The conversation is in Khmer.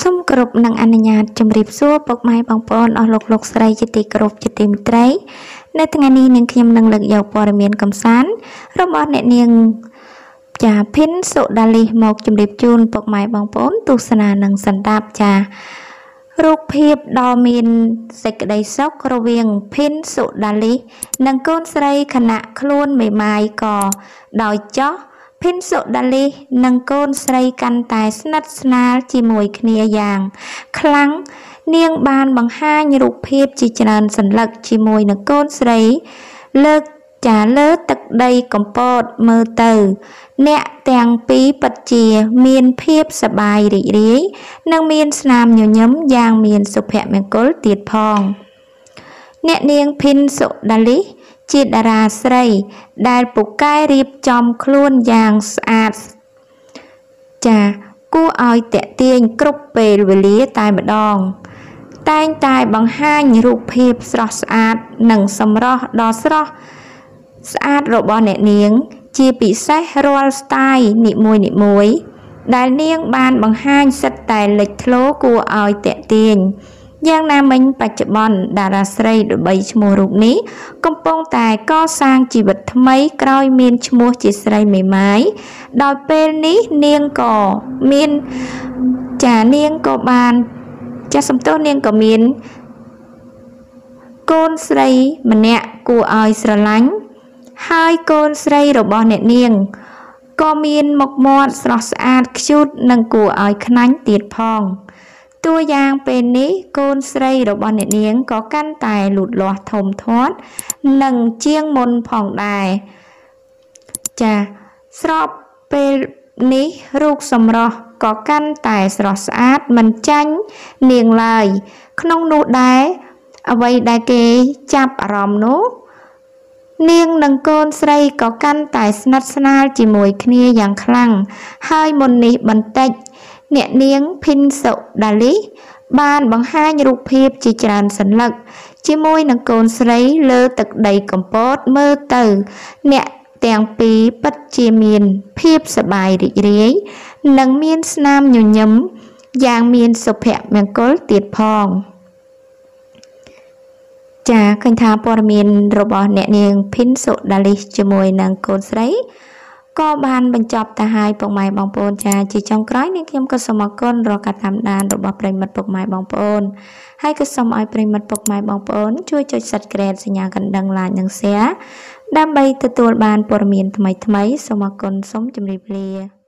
សូមគោរពនិងអនុញ្ញាតជម្រាបសួរពុកម៉ែបងប្អូនអស់លោកលោកស្រីជាទីគោរពជាទីមេត្រី នៅថ្ងៃនេះនាងខ្ញុំនឹងលើកយកព័ត៌មានកំសាន្តរបស់អ្នកនាងចាភិនសុដាលីមកជម្រាបជូនពុកម៉ែបងប្អូនទស្សនានិងសន្តាប់ចារូបភាពដ៏មានសេចក្តីសុខរវាងភិនសុដាលី និងកូនស្រីខណៈខ្លួនមេម៉ាយក៏ដោយចោះ ភិនសុដាលីនិងកូនស្រីកាន់តែស្និទ្ធស្នាលជាមួយគ្នាយ៉ាង ខ្លាំងនាងបានបង្ហាញរូបភាពជាច្រើនសន្លឹកជាមួយនឹងកូនស្រី លើកចាលើទឹកដីកំពតមើលទៅ អ្នកទាំងពីរពិតជាមានភាពសប្បាយរីករាយនិងមានស្នាមញញឹមយ៉ាងមានសុភមង្គលទៀតផង អ្នកនាងភិនសុដាលី ជាតារាស្រី ដែលពូកែរៀបចំខ្លួនយ៉ាងស្អាតចាគួរឲ្យតេទៀងគ្រប់ពេលវេលាតែម្ដង តែងតែបង្ហាញរូបភាពស្រស់ស្អាតនិងសម្រស់ដ៏ស្រស់ស្អាតរបស់អ្នកនាង ជាពិសេសរាល់ស្ទាយនីមួយនីមួយ ដែលនាងបានបង្ហាញសិតតែលេចធ្លោគួរឲ្យតេទៀង យ៉ាងណាមិញបច្ចុប្បន្នតារាស្រីល្បីឈ្មោះរូបនេះ កំពុងតែកសាងជីវិតថ្មីក្រោយមានឈ្មោះជាស្រីមេម៉ាយដោយពេលនេះនាងក៏មានចានាងក៏បានចាសំទោសនាងក៏មានកូនស្រីម្នាក់គួរឲ្យស្រឡាញ់ហើយកូនស្រីរបស់អ្នកនាងក៏មានមុខមាត់ស្រស់ស្អាតខ្ជូតនិងគួរឲ្យខ្នាញ់ទៀតផង តួយ៉ាងពេលនេះកូនស្រីរបស់អ្នកនាងក៏កាន់តែលូតលាស់ធំធាត់និងជាងមុនផងដែរចាស្របពេលនេះរូបសម្រស់ក៏កាន់តែស្រស់ស្អាតមិនចាញ់នាងឡើយ ក្នុងនោះដែរអ្វីដែលគេចាប់អារម្មណ៍នោះនាងនិងកូនស្រីក៏កាន់តែស្និទ្ធស្នាលជាមួយគ្នាយ៉ាងខ្លាំងហើយមុននេះបន្តិច អ្នកនាងភិនសុដាលីបានបង្ហាញរូបភាពជាច្រើនសន្លឹក ជាមួយនឹងកូនស្រីលើទឹកដីកំពតមើលទៅ អ្នកទាំងពីរពិតជាមានភាពសប្បាយរីករាយនិងមានស្នាមញញឹមយ៉ាងមានសុភមង្គលទៀតផងចាឃើញថាព័ត៌មានរបស់អ្នកនាងភិនសុដាលីសជាមួយនឹងកូនស្រី ក៏បានបញ្ចប់ទៅហើយពុកម៉ែបងប្អូនចាជាចុងក្រោយនាងខ្ញុំក៏សូមអរគុណរកការតាមដានរបស់ប្រិមិត្តពុកម៉ែបងប្អូនហើយក៏សូមឲ្យប្រិមិត្តពុកម៉ែបងប្អូនជួយចុច Subscribe សញ្ញាកណ្ដឹង Like និង Share ដើម្បីទទួលបានព័ត៌មានថ្មីៗសូមអរគុណសូមជម្រាបលា